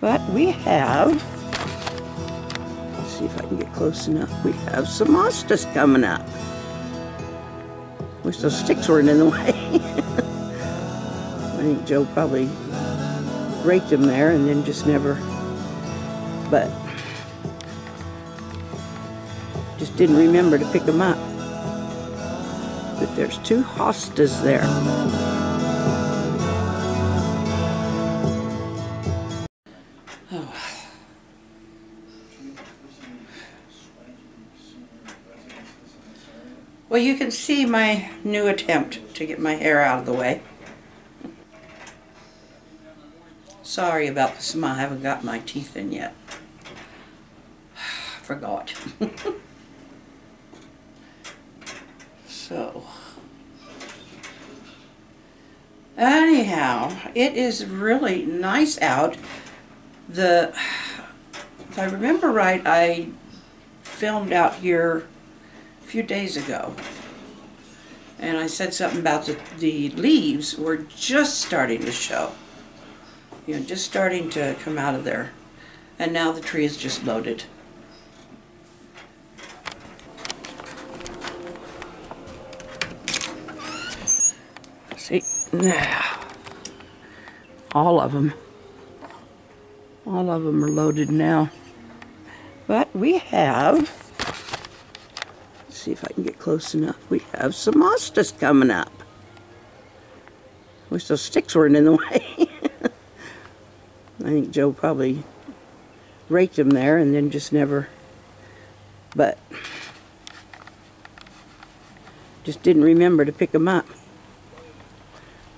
But we have, let's see if I can get close enough. We have some hostas coming up. Wish those sticks weren't in the way. I think Joe probably raked them there and then just never, but just didn't remember to pick them up. But there's two hostas there. Well, you can see my new attempt to get my hair out of the way. Sorry about the smile. I haven't got my teeth in yet. Forgot. so, anyhow, it is really nice out. The, if I remember right, I filmed out here a few days ago. And I said something about the, the leaves were just starting to show. You know, just starting to come out of there. And now the tree is just loaded. See, now, all of them, all of them are loaded now. But we have see if I can get close enough. We have some hostas coming up. Wish those sticks weren't in the way. I think Joe probably raked them there and then just never, but just didn't remember to pick them up.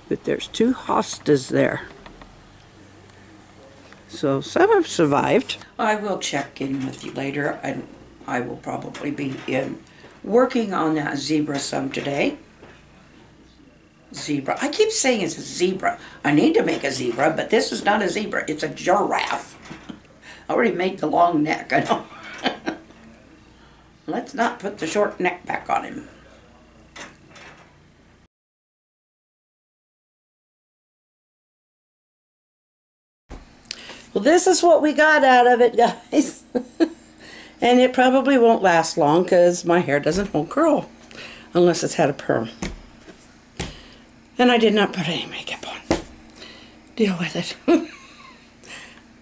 But there's two hostas there. So some have survived. I will check in with you later. I, I will probably be in working on that zebra some today. Zebra. I keep saying it's a zebra. I need to make a zebra, but this is not a zebra. It's a giraffe. I already made the long neck, I. Let's not put the short neck back on him. Well, this is what we got out of it, guys. And it probably won't last long because my hair doesn't hold curl unless it's had a perm. And I did not put any makeup on. Deal with it.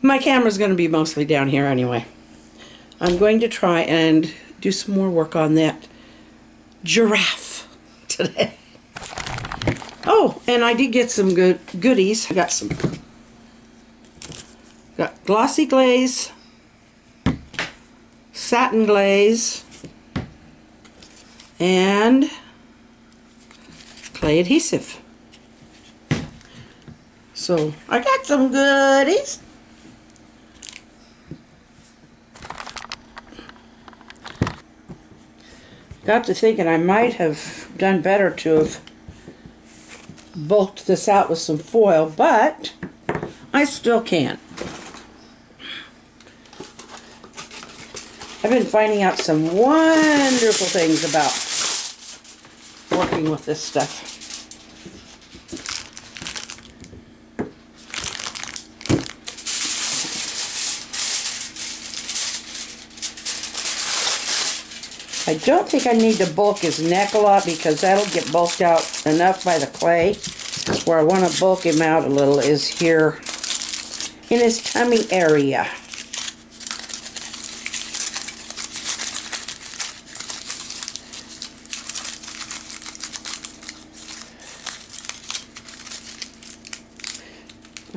my camera's going to be mostly down here anyway. I'm going to try and do some more work on that giraffe today. Oh, and I did get some good goodies. I got some got glossy glaze satin glaze, and clay adhesive. So I got some goodies. Got to thinking I might have done better to have bulked this out with some foil, but I still can't. I've been finding out some wonderful things about working with this stuff. I don't think I need to bulk his neck a lot because that'll get bulked out enough by the clay. Where I want to bulk him out a little is here in his tummy area.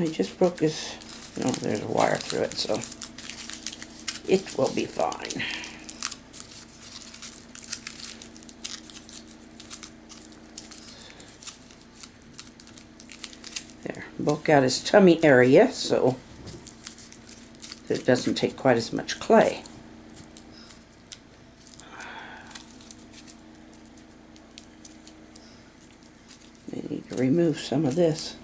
I just broke this, no, there's a wire through it, so it will be fine. There, bulk out his tummy area so it doesn't take quite as much clay. I need to remove some of this.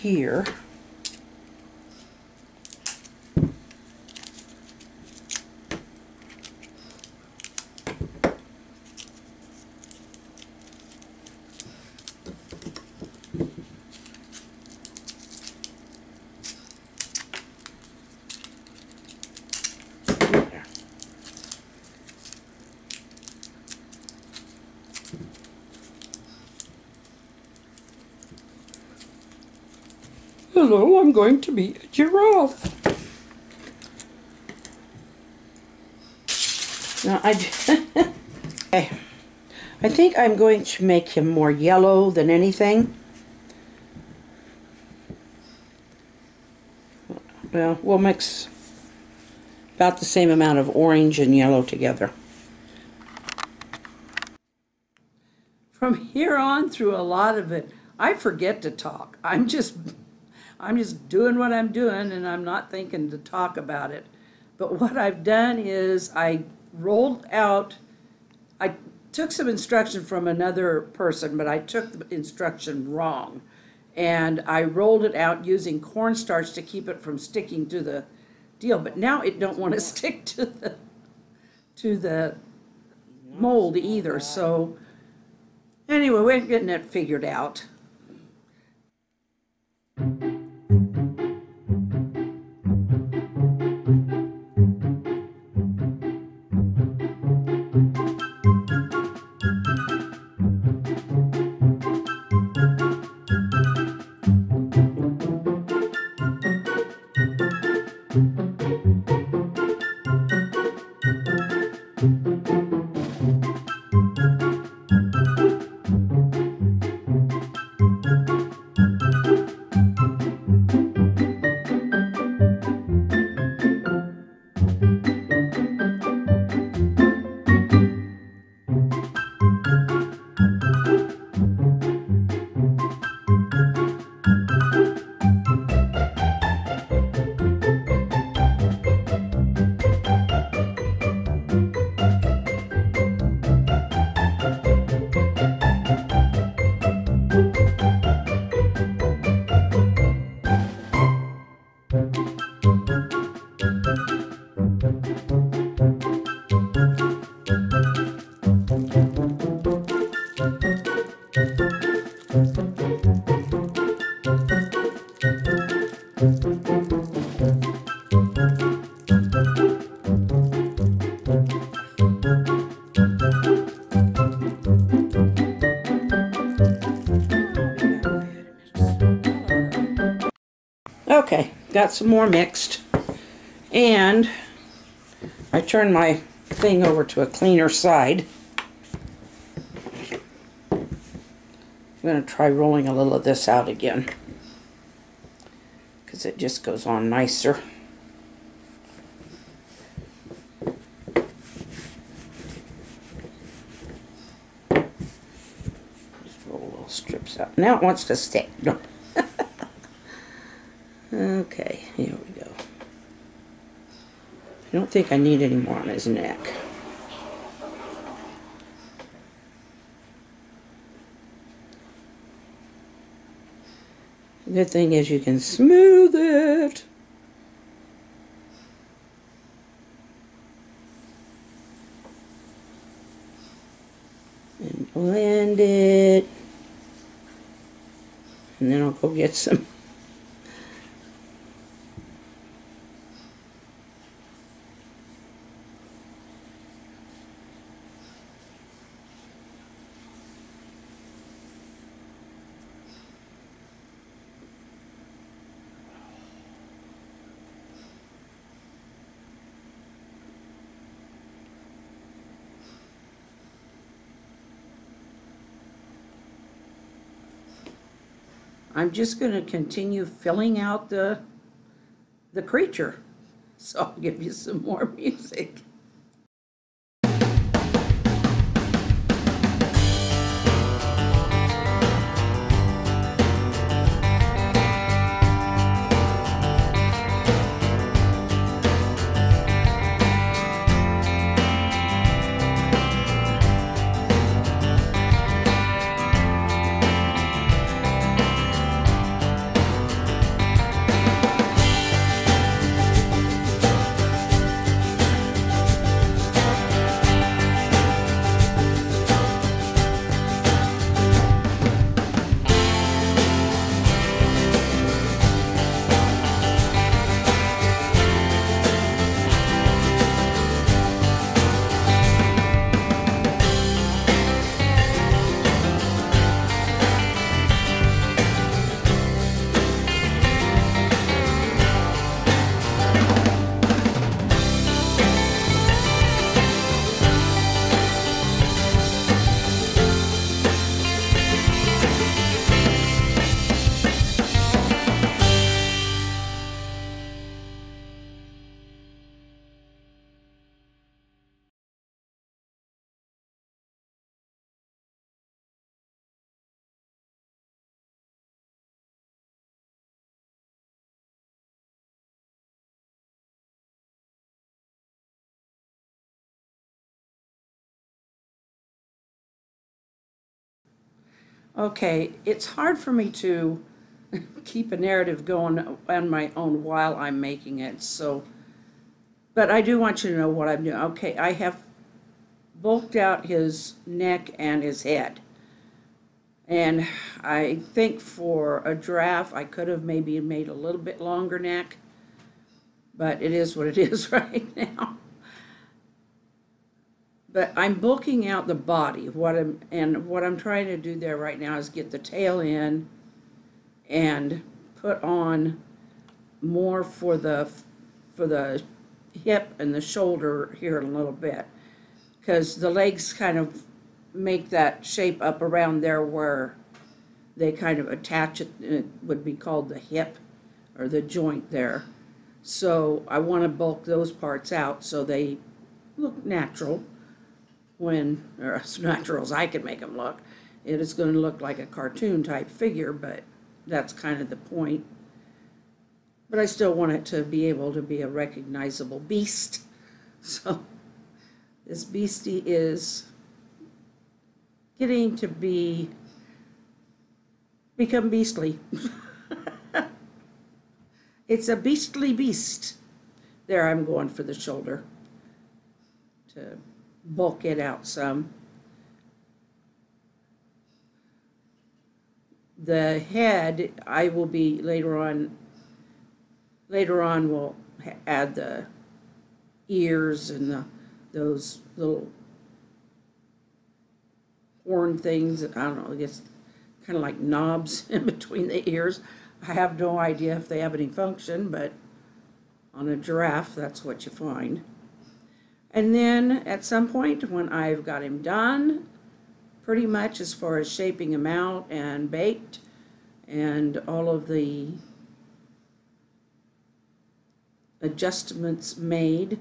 Here. Hello, I'm going to be a giraffe. Now I, okay. I think I'm going to make him more yellow than anything. Well, we'll mix about the same amount of orange and yellow together. From here on through a lot of it, I forget to talk. I'm just I'm just doing what I'm doing and I'm not thinking to talk about it. But what I've done is I rolled out I took some instruction from another person, but I took the instruction wrong. And I rolled it out using cornstarch to keep it from sticking to the deal. But now it don't want to stick to the to the mold either. So anyway, we're getting it figured out. Got some more mixed. And I turned my thing over to a cleaner side. I'm going to try rolling a little of this out again. Because it just goes on nicer. Just roll little strips out. Now it wants to stick. Okay, here we go. I don't think I need any more on his neck. The good thing is you can smooth it. And blend it. And then I'll go get some I'm just going to continue filling out the the creature. So I'll give you some more music. Okay, it's hard for me to keep a narrative going on my own while I'm making it, so. But I do want you to know what I'm doing. Okay, I have bulked out his neck and his head. And I think for a draft, I could have maybe made a little bit longer neck. But it is what it is right now. But I'm bulking out the body. What I'm and what I'm trying to do there right now is get the tail in and put on more for the for the hip and the shoulder here in a little bit. Because the legs kind of make that shape up around there where they kind of attach it it would be called the hip or the joint there. So I want to bulk those parts out so they look natural when, or as natural as I can make them look. It is going to look like a cartoon type figure, but that's kind of the point. But I still want it to be able to be a recognizable beast. So this beastie is getting to be, become beastly. it's a beastly beast. There, I'm going for the shoulder to bulk it out some. The head, I will be later on, later on we'll add the ears and the, those little horn things, I don't know, I guess kind of like knobs in between the ears. I have no idea if they have any function, but on a giraffe, that's what you find. And then at some point, when I've got him done, pretty much as far as shaping him out and baked, and all of the adjustments made,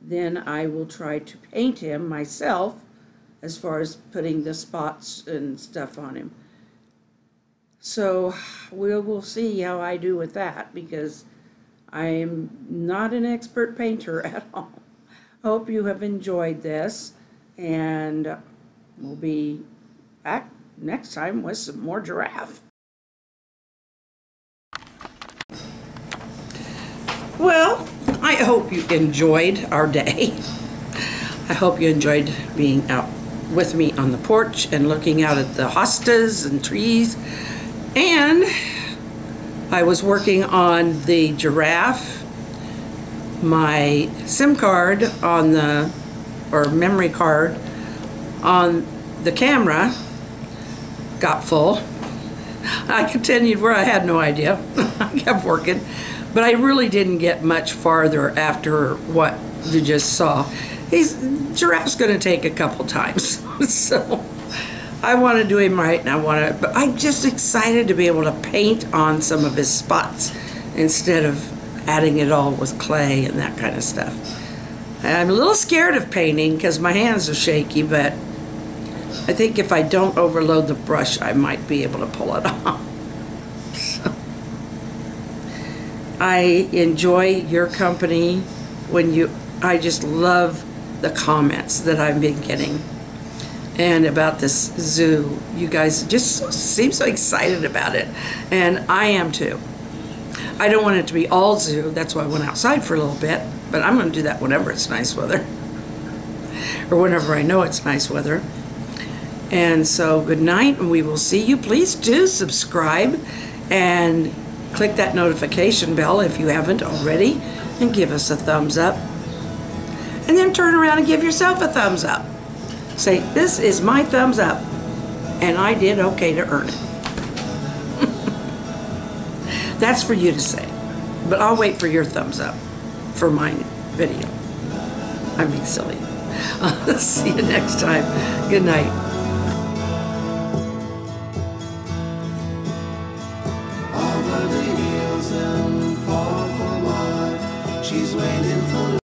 then I will try to paint him myself as far as putting the spots and stuff on him. So we will see how I do with that because I'm not an expert painter at all. Hope you have enjoyed this, and we'll be back next time with some more giraffe. Well, I hope you enjoyed our day. I hope you enjoyed being out with me on the porch and looking out at the hostas and trees. And I was working on the giraffe my SIM card on the, or memory card on the camera got full. I continued where I had no idea. I kept working, but I really didn't get much farther after what you just saw. He's giraffe's going to take a couple times, so I want to do him right, and I want to. But I'm just excited to be able to paint on some of his spots instead of adding it all with clay and that kind of stuff. I'm a little scared of painting because my hands are shaky, but I think if I don't overload the brush, I might be able to pull it off. So, I enjoy your company when you, I just love the comments that I've been getting and about this zoo. You guys just seem so excited about it, and I am too. I don't want it to be all zoo. That's why I went outside for a little bit. But I'm going to do that whenever it's nice weather. or whenever I know it's nice weather. And so good night and we will see you. Please do subscribe and click that notification bell if you haven't already and give us a thumbs up. And then turn around and give yourself a thumbs up. Say, this is my thumbs up and I did okay to earn it. That's for you to say. But I'll wait for your thumbs up for my video. I'm being silly. see you next time. Good night.